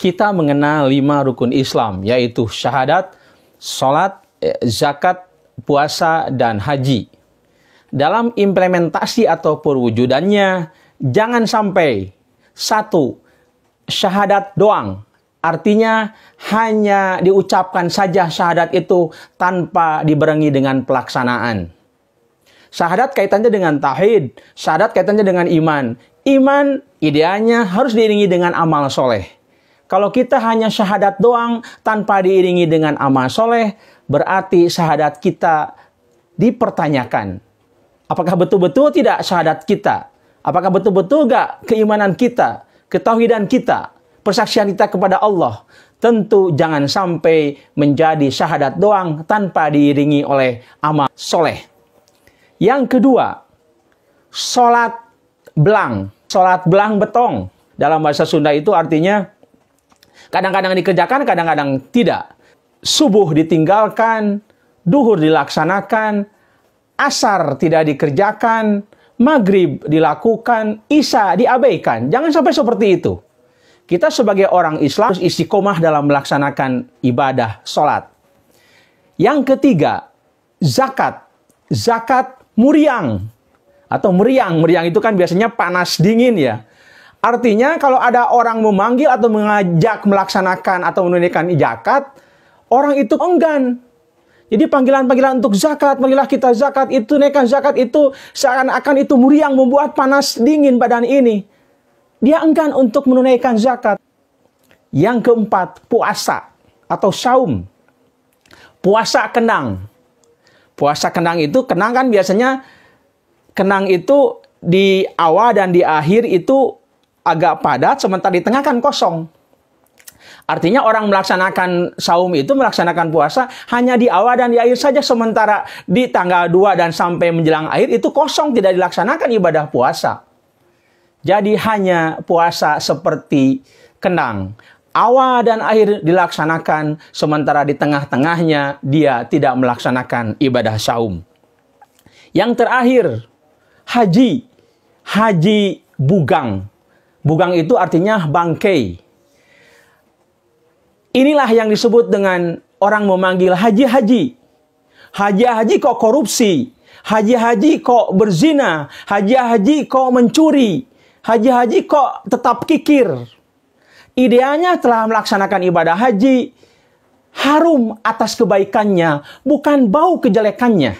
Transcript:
kita mengenal lima rukun Islam, yaitu syahadat, sholat, eh, zakat, puasa, dan haji. Dalam implementasi atau perwujudannya, jangan sampai satu, syahadat doang. Artinya hanya diucapkan saja syahadat itu tanpa dibarengi dengan pelaksanaan. Syahadat kaitannya dengan tauhid, syahadat kaitannya dengan iman. Iman idealnya harus diiringi dengan amal soleh. Kalau kita hanya syahadat doang tanpa diiringi dengan amal soleh, berarti syahadat kita dipertanyakan. Apakah betul-betul tidak syahadat kita? Apakah betul-betul gak keimanan kita, ketauhidan kita, persaksian kita kepada Allah? Tentu jangan sampai menjadi syahadat doang tanpa diiringi oleh amal soleh. Yang kedua, sholat belang. Sholat belang betong. Dalam bahasa Sunda itu artinya Kadang-kadang dikerjakan, kadang-kadang tidak. Subuh ditinggalkan, duhur dilaksanakan, asar tidak dikerjakan, maghrib dilakukan, isya diabaikan. Jangan sampai seperti itu. Kita sebagai orang Islam harus istiqomah dalam melaksanakan ibadah sholat. Yang ketiga, zakat. Zakat muriang. Atau meriang. Meriang itu kan biasanya panas dingin ya. Artinya kalau ada orang memanggil atau mengajak melaksanakan atau menunaikan zakat, orang itu enggan. Jadi panggilan-panggilan untuk zakat, marilah kita zakat itu, naikkan zakat itu, seakan-akan itu muriang membuat panas dingin badan ini. Dia enggan untuk menunaikan zakat. Yang keempat, puasa atau saum. Puasa kenang. Puasa kenang itu, kenang kan biasanya, kenang itu di awal dan di akhir itu agak padat, sementara di tengah kan kosong. Artinya orang melaksanakan saum itu, melaksanakan puasa hanya di awal dan di akhir saja. Sementara di tanggal 2 dan sampai menjelang akhir itu kosong, tidak dilaksanakan ibadah puasa. Jadi hanya puasa seperti kenang. Awal dan akhir dilaksanakan, sementara di tengah-tengahnya dia tidak melaksanakan ibadah saum. Yang terakhir, haji. Haji bugang. Bugang itu artinya bangkai. Inilah yang disebut dengan orang memanggil haji-haji. Haji-haji kok korupsi. Haji-haji kok berzina. Haji-haji kok mencuri. Haji-haji kok tetap kikir. Idealnya telah melaksanakan ibadah haji. Harum atas kebaikannya, bukan bau kejelekannya.